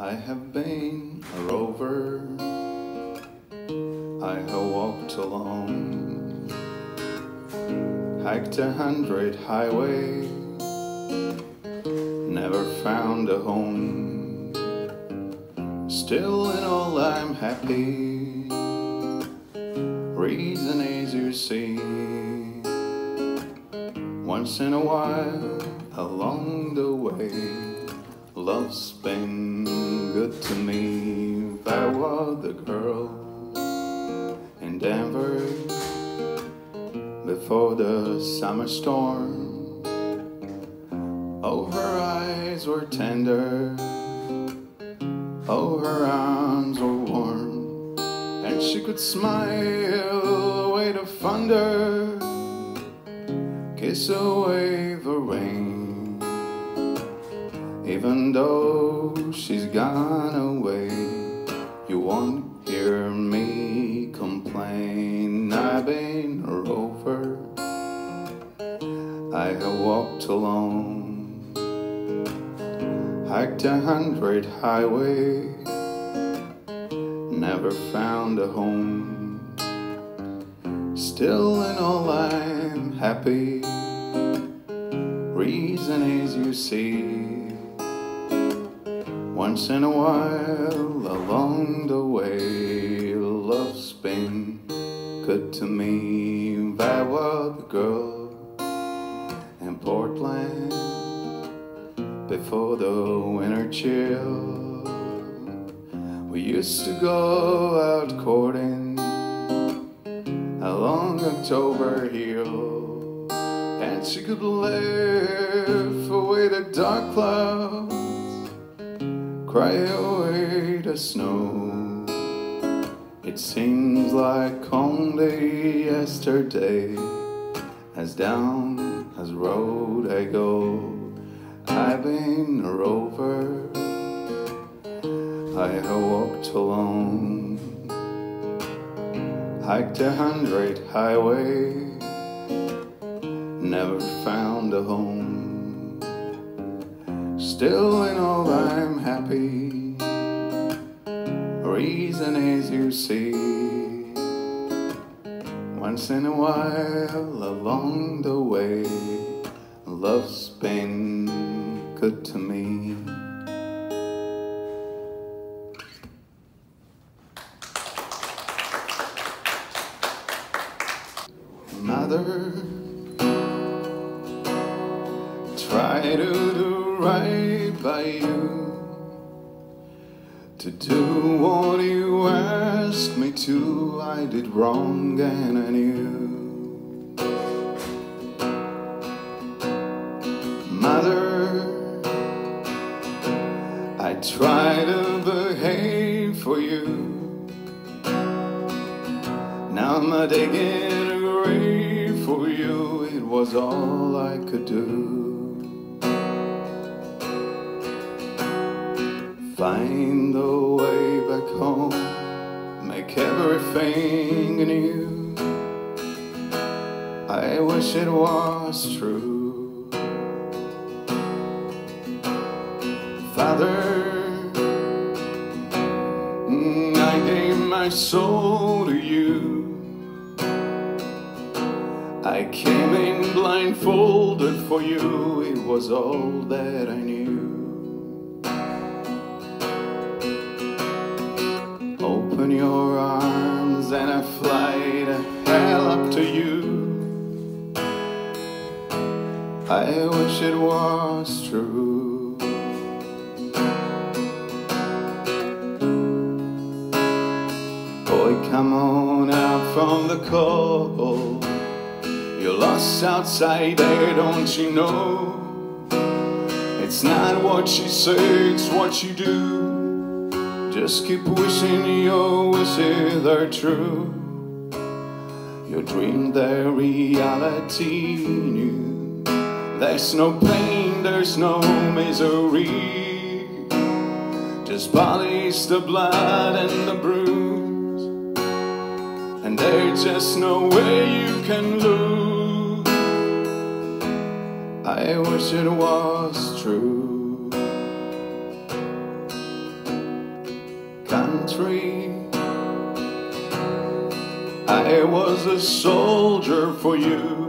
I have been a rover. I have walked alone, hiked a hundred highways, never found a home. Still, in all, I'm happy. Reason is you see. Once in a while, along the way, love's been good to me. There was the girl in Denver before the summer storm. Oh, her eyes were tender. Oh, her arms were warm, and she could smile away the thunder kiss away the rain. Even though she's gone away, you won't hear me complain. I've been a rover, I have walked alone, hiked a hundred highways, never found a home. Still, in all, I'm happy. Reason is you see. Once in a while, along the way, love's been good to me. There was a girl in Portland before the winter chill. We used to go out courting along October Hill, and she could laugh away the dark clouds, cry away the snow. It seems like only yesterday, as down as road I go. I've been a rover, I have walked alone hiked a hundred highways, never found a home. Still, in all, I'm happy. Reason is you see. Once in a while, along the way, love's been good to me. Did wrong and I knew. Mother, I try to behave for you. Now I'm digging a grave for you. It was all I could do. Find the way back home, everything new. I wish it was true. Father, mm, I gave my soul to you. I came in blindfolded for you, it was all that I knew. Wish it was true. Boy, come on out from the cold. You're lost outside there, don't you know? It's not what you say, it's what you do. Just keep wishing your wishes are true. Your dream, their reality new. There's no pain, there's no misery. Just bodies, the blood and the bruise. And there's just no way you can lose. I wish it was true. country. I was a soldier for you.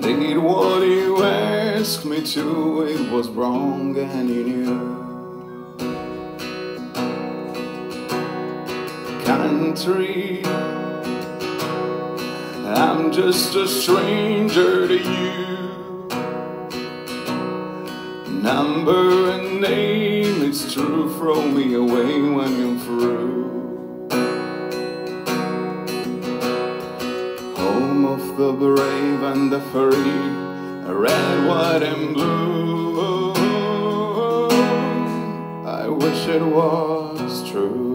Did what you asked me to, it was wrong and you knew. Country, I'm just a stranger to you. Number and name, it's true, throw me away when you're through. The brave and the free, red, white, and blue. I wish it was true.